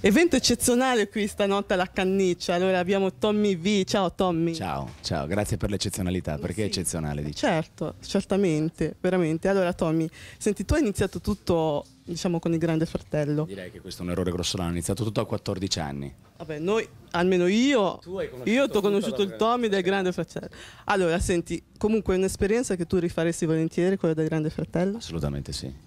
Evento eccezionale qui stanotte alla Canniccia. Allora abbiamo Tommy V. Ciao Tommy. Ciao, ciao, grazie per l'eccezionalità. Perché Sì. eccezionale dici? Certo, certamente, veramente. Allora Tommy, senti, tu hai iniziato tutto, diciamo, con il Grande Fratello. Direi che questo è un errore grossolano. Ho iniziato tutto a 14 anni. Vabbè, noi, almeno io, Tu hai conosciuto io ti ho conosciuto il Tommy del Grande Fratello. Allora, senti, comunque è un'esperienza che tu rifaresti volentieri, quella del Grande Fratello. Assolutamente sì.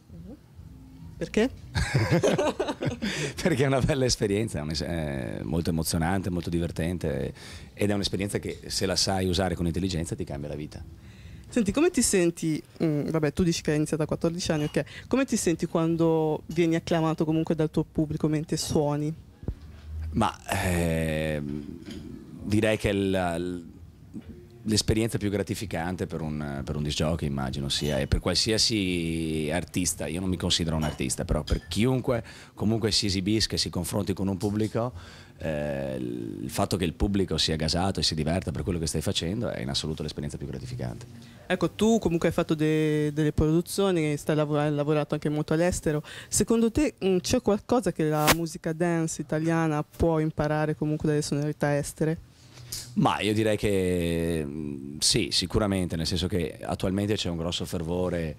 Perché? Perché è una bella esperienza, è molto emozionante, molto divertente ed è un'esperienza che se la sai usare con intelligenza ti cambia la vita. Senti, come ti senti? mm, vabbè, tu dici che hai iniziato a 14 anni, ok. Come ti senti quando vieni acclamato comunque dal tuo pubblico mentre suoni? Ma ehm, direi che il- l'esperienza più gratificante per un, per un disc immagino sia e per qualsiasi artista, io non mi considero un artista, però per chiunque comunque si esibisca e si confronti con un pubblico, eh, il fatto che il pubblico sia gasato e si diverta per quello che stai facendo è in assoluto l'esperienza più gratificante. Ecco, tu comunque hai fatto de- delle produzioni, stai lavor- hai lavorato anche molto all'estero. Secondo te mm, c'è qualcosa che la musica dance italiana può imparare comunque dalle sonorità estere? Ma io direi che mh, sì, sicuramente, nel senso che attualmente c'è un grosso fervore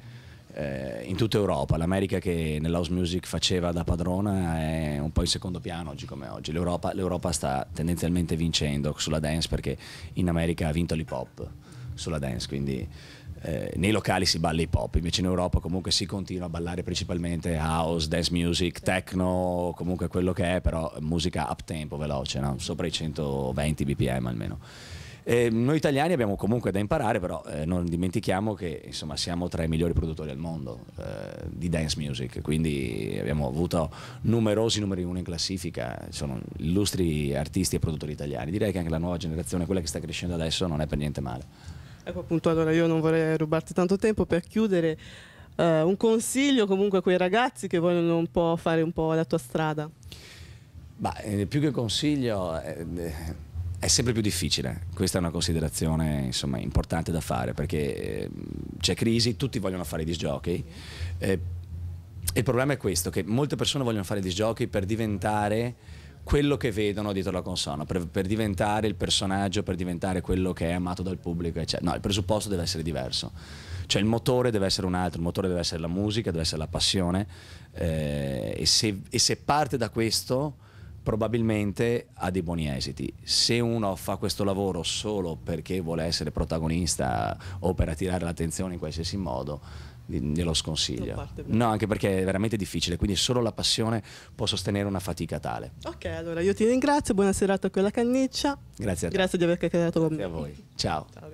eh, in tutta Europa. L'America che nell'house music faceva da padrona è un po' in secondo piano oggi come oggi. L'Europa, l'Europa sta tendenzialmente vincendo sulla dance perché in America ha vinto l'hip hop sulla dance, quindi eh, nei locali si balla hip hop, invece in Europa comunque si continua a ballare principalmente house, dance music, techno, comunque quello che è, però musica up tempo, veloce, no? sopra i 120 bpm almeno. Eh, noi italiani abbiamo comunque da imparare, però eh, non dimentichiamo che insomma, siamo tra i migliori produttori al mondo eh, di dance music, quindi abbiamo avuto numerosi numeri uno in classifica, sono illustri artisti e produttori italiani. Direi che anche la nuova generazione, quella che sta crescendo adesso, non è per niente male. Ecco appunto, allora io non vorrei rubarti tanto tempo per chiudere. eh, un consiglio comunque a quei ragazzi che vogliono un po' fare un po' la tua strada. Ma eh, più che consiglio eh, è sempre più difficile, questa è una considerazione insomma, importante da fare perché eh, c'è crisi, tutti vogliono fare i disc jockey. eh, il problema è questo, che molte persone vogliono fare i disc jockey per diventare quello che vedono dietro la console, per, per diventare il personaggio, per diventare quello che è amato dal pubblico, eccetera. No, il presupposto deve essere diverso. Cioè il motore deve essere un altro, il motore deve essere la musica, deve essere la passione eh, e, se, e se parte da questo probabilmente ha dei buoni esiti. Se uno fa questo lavoro solo perché vuole essere protagonista o per attirare l'attenzione in qualsiasi modo, glielo sconsiglio. No, anche perché è veramente difficile, quindi solo la passione può sostenere una fatica tale. Ok, allora io ti ringrazio, buona serata con la canniccia. Grazie a te. Grazie di aver chiacchierato con me. Grazie a voi. Ciao. Ciao.